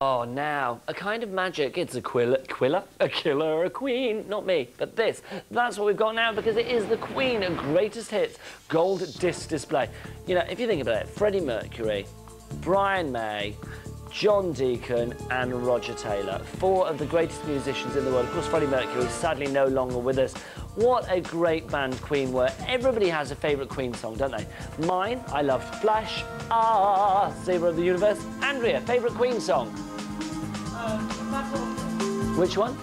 Oh, now, a kind of magic. It's a quilla, quilla, a killer, a queen. Not me, but this. That's what we've got now because it is the queen greatest hits gold disc display. You know, if you think about it, Freddie Mercury, Brian May, John Deacon and Roger Taylor, four of the greatest musicians in the world. Of course, Freddie Mercury is sadly no longer with us. What a great band Queen were. Everybody has a favourite Queen song, don't they? Mine, I loved Flash, Ah, Saver of the Universe. Andrea, favourite Queen song? Which one?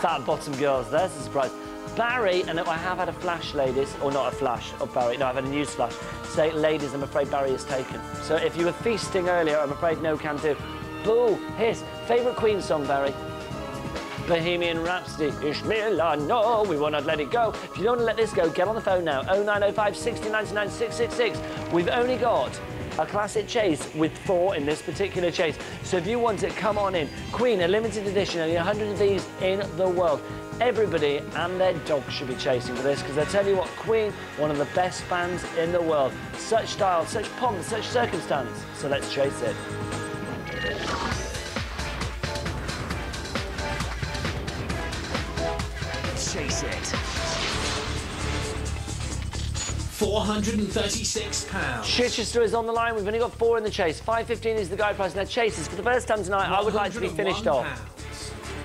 Fat Bottom Girls, there's a surprise. Barry, and I have had a flash, ladies, or not a flash of Barry, no, I've had a news flash, say, ladies, I'm afraid Barry is taken. So if you were feasting earlier, I'm afraid no can do. Boo, hiss. Favourite Queen song, Barry? Bohemian Rhapsody. Ish no, we will not let it go. If you don't want to let this go, get on the phone now. 0905 60 99 666. We've only got a classic chase with four in this particular chase. So if you want it, come on in. Queen, a limited edition, only 100 of these in the world. Everybody and their dog should be chasing for this because I tell you what, Queen, one of the best bands in the world. Such style, such pomp, such circumstance. So let's chase it. Chase it. £436. Chichester is on the line. We've only got four in the chase. 5.15 is the guide price. Now, chasers, for the first time tonight, I would like to be finished off.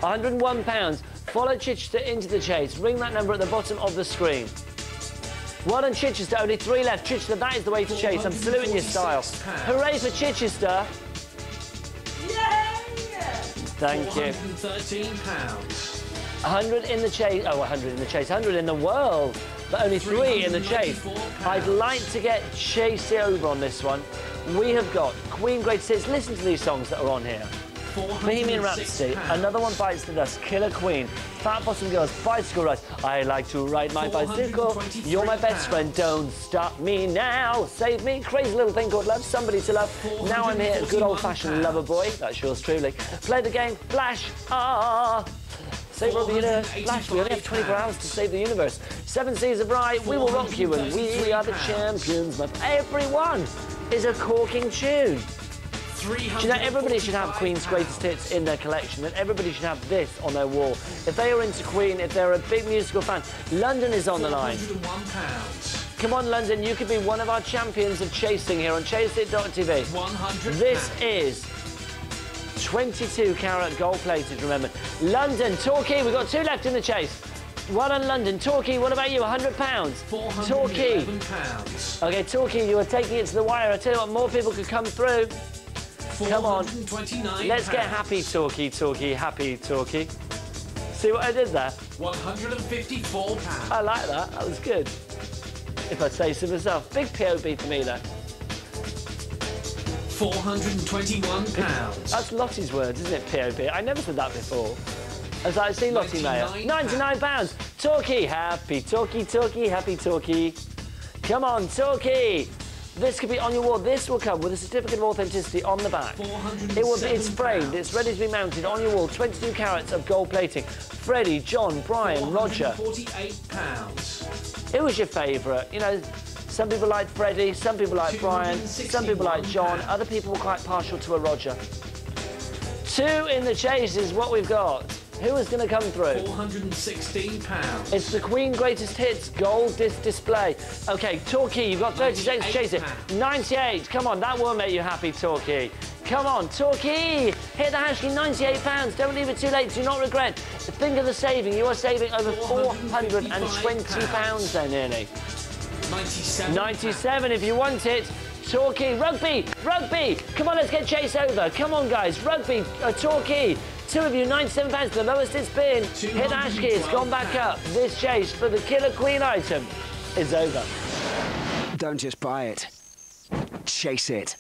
£101. Follow Chichester into the chase. Ring that number at the bottom of the screen. Well done, Chichester. Only three left. Chichester, that is the way to chase. I'm saluting your style. Hooray for Chichester. Yay! Thank you. £413. 100 in the chase. Oh, 100 in the chase. 100 in the world. But only three in the chase. I'd like to get Chase over on this one. We have got Queen Great Hits. Listen to these songs that are on here. Bohemian Rhapsody, another one bites the dust. Killer Queen, Fat Bottom Girls, Bicycle Ride. I like to ride my bicycle. You're my best friend. Don't stop me now. Save me. Crazy little thing called love. Somebody to love. Now I'm here. Good old fashioned lover boy. That's yours truly. Play the game. Flash. Ah. Save the universe. Flash. We only have 24 hours to save the universe. Seven Seas of Rhye. We will rock you and we are the champions. But everyone is a corking tune. Do you know, everybody should have Queen's greatest hits in their collection, and everybody should have this on their wall. If they are into Queen, if they're a big musical fan, London is on the line. £401. Come on, London, you could be one of our champions of chasing here on ChaseIt.tv. 100 This is 22 carat gold plated, remember. London, Torquay, we've got two left in the chase. One on London. Torquay, what about you? £100? Torquay. £411. Okay, Torquay, you are taking it to the wire. I tell you what, more people could come through. Come on. £429. Let's get happy, Torquay, Torquay, happy, Torquay. See what I did there? £154. I like that. That was good. If I say so myself. Big POB for me, though. £421. That's Lottie's words, isn't it, POB? I never said that before. As I see Lottie Mayer. £99. £99. Torquay, happy, Torquay, Torquay, happy, Torquay. Come on, Torquay. This could be on your wall. This will come with a certificate of authenticity on the back. It will be, it's framed, it's ready to be mounted on your wall. 22 carats of gold plating. Freddie, John, Brian, Roger. £48. It was your favourite? You know, some people like Freddie, some people like Brian, some people like John, other people were quite partial to a Roger. Two in the chase is what we've got. Who is going to come through? £416. It's the Queen Greatest Hits Gold Disc Display. OK, Torquay, you've got 30 seconds to chase it. 98, come on, that will make you happy, Torquay. Come on, Torquay, hit the hash key, 98 pounds. Don't leave it too late, do not regret. Think of the saving, you are saving over 420 pounds there nearly. 97. 97 if you want it. Torquay, rugby, rugby. Come on, let's get Chase over. Come on, guys, rugby, uh, Torquay. Two of you, 97 pounds, the lowest it's been. Hit Ashkey, it's gone back up. This chase for the Killer Queen item is over. Don't just buy it. Chase it.